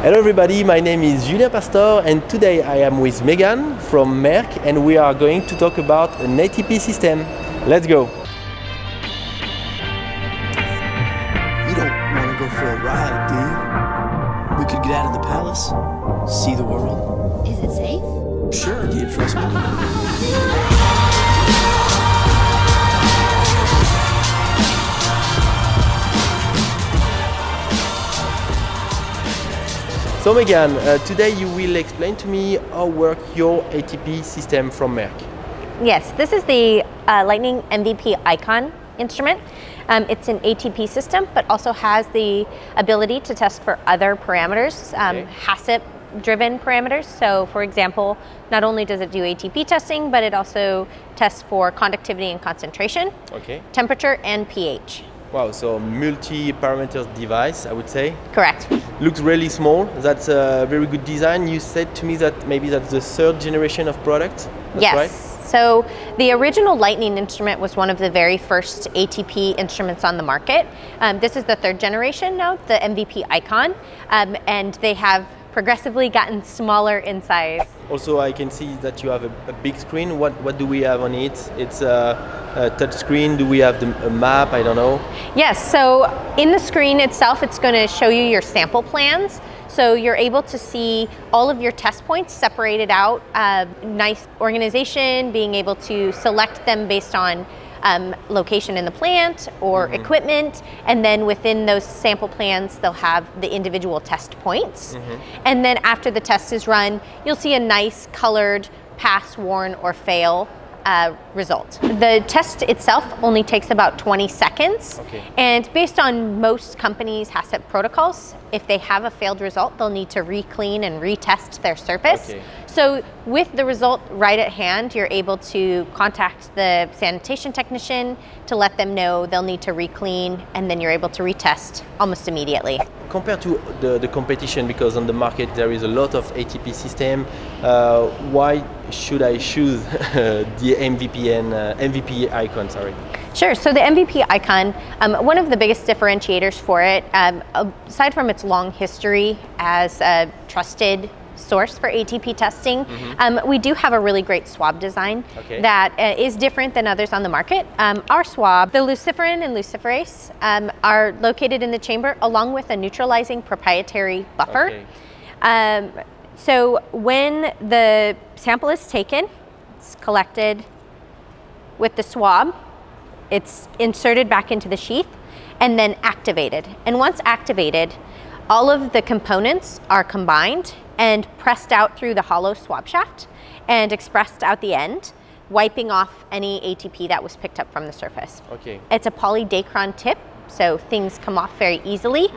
Hello everybody, my name is Julien Pastor and today I am with Megan from Merck and we are going to talk about an ATP system. Let's go! You don't want to go for a ride, do you? We could get out of the palace, see the world. Is it safe? Sure, do you trust me? So Megan, uh, today you will explain to me how work your ATP system from Merck. Yes, this is the uh, Lightning MVP Icon instrument. Um, it's an ATP system, but also has the ability to test for other parameters, um, Okay. HACCP driven parameters. So, for example, not only does it do ATP testing, but it also tests for conductivity and concentration, Okay. temperature, and pH. Wow, so multi-parameter device, I would say. Correct. Looks really small. That's a very good design. You said to me that maybe that's the third generation of product. That's yes. right? So the original Lightning instrument was one of the very first ATP instruments on the market. Um, this is the third generation now, the MVP Icon, um, and they have progressively gotten smaller in size. Also, I can see that you have a, a big screen. What what do we have on it? It's a, a touch screen. Do we have the, a map? I don't know. Yes, so in the screen itself, it's going to show you your sample plans. So you're able to see all of your test points separated out, uh, nice organization, being able to select them based on um, location in the plant or equipment, and then within those sample plans, they'll have the individual test points. And then after the test is run, you'll see a nice colored pass, warn, or fail uh, result. The test itself only takes about 20 seconds. Okay. And based on most companies' HACCP protocols, if they have a failed result, they'll need to re-clean and retest their surface. Okay. So with the result right at hand, you're able to contact the sanitation technician to let them know they'll need to re-clean, and then you're able to retest almost immediately. Compared to the, the competition, because on the market there is a lot of ATP system, uh, why should I choose the MVP and uh, MVP icon? Sorry. Sure. So the MVP icon, um, one of the biggest differentiators for it, um, aside from its long history as a trusted source for ATP testing, um, we do have a really great swab design Okay. that uh, is different than others on the market. Um, our swab, the luciferin and luciferase, um, are located in the chamber along with a neutralizing proprietary buffer. Okay. Um, so when the sample is taken, it's collected with the swab, it's inserted back into the sheath and then activated. And once activated, all of the components are combined and pressed out through the hollow swab shaft and expressed out the end, wiping off any ATP that was picked up from the surface. Okay. It's a polydacron tip, so things come off very easily.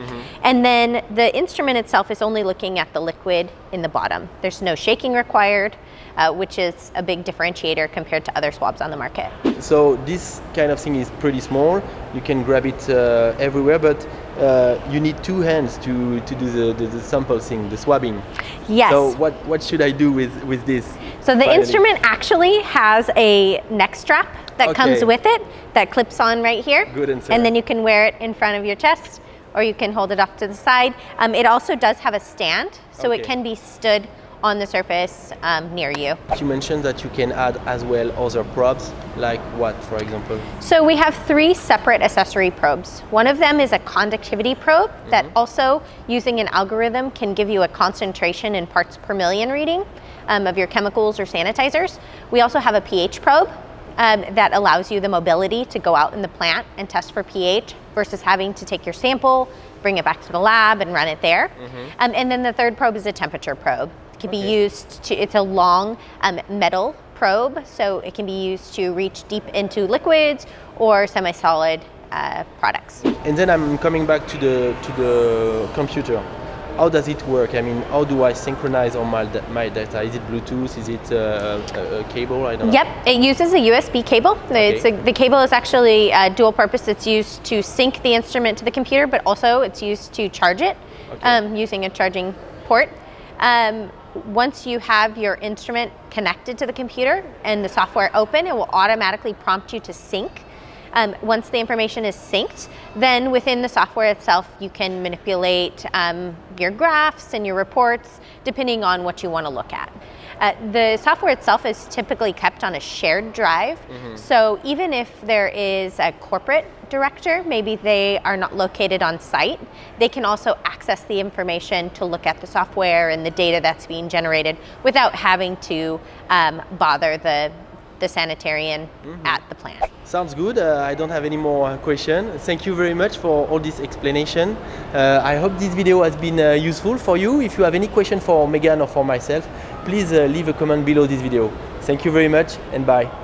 And then the instrument itself is only looking at the liquid in the bottom. There's no shaking required, uh, which is a big differentiator compared to other swabs on the market. So this kind of thing is pretty small. You can grab it uh, everywhere, but uh, you need two hands to, to do the, the, the sample thing, the swabbing. Yes. So what, what should I do with, with this? So the instrument actually has a neck strap that comes with it that clips on right here. Good answer. And then you can wear it in front of your chest or you can hold it off to the side. Um, it also does have a stand, so it can be stood on the surface um, near you. You mentioned that you can add as well other probes, like what, for example? So we have three separate accessory probes. One of them is a conductivity probe that also, using an algorithm, can give you a concentration in parts per million reading um, of your chemicals or sanitizers. We also have a pH probe um, that allows you the mobility to go out in the plant and test for pH versus having to take your sample, bring it back to the lab, and run it there. Um, and then the third probe is a temperature probe. It can be used to, it's a long um, metal probe, so it can be used to reach deep into liquids or semi solid uh, products. And then I'm coming back to the to the computer. How does it work? I mean, how do I synchronize all my, my data? Is it Bluetooth? Is it uh, a, a cable? I don't know. Yep, it uses a USB cable. It's Okay. a, the cable is actually uh, dual purpose. It's used to sync the instrument to the computer, but also it's used to charge it Okay. um, using a charging port. Um, once you have your instrument connected to the computer and the software open, it will automatically prompt you to sync Um, once the information is synced, then within the software itself, you can manipulate um, your graphs and your reports depending on what you want to look at. Uh, the software itself is typically kept on a shared drive. Mm-hmm. So even if there is a corporate director, maybe they are not located on site, they can also access the information to look at the software and the data that's being generated without having to um, bother the, the sanitarian mm-hmm. at the plant. Sounds good. Uh, I don't have any more questions. Thank you very much for all this explanation. Uh, I hope this video has been uh, useful for you. If you have any question for Megan or for myself, please uh, leave a comment below this video. Thank you very much and bye.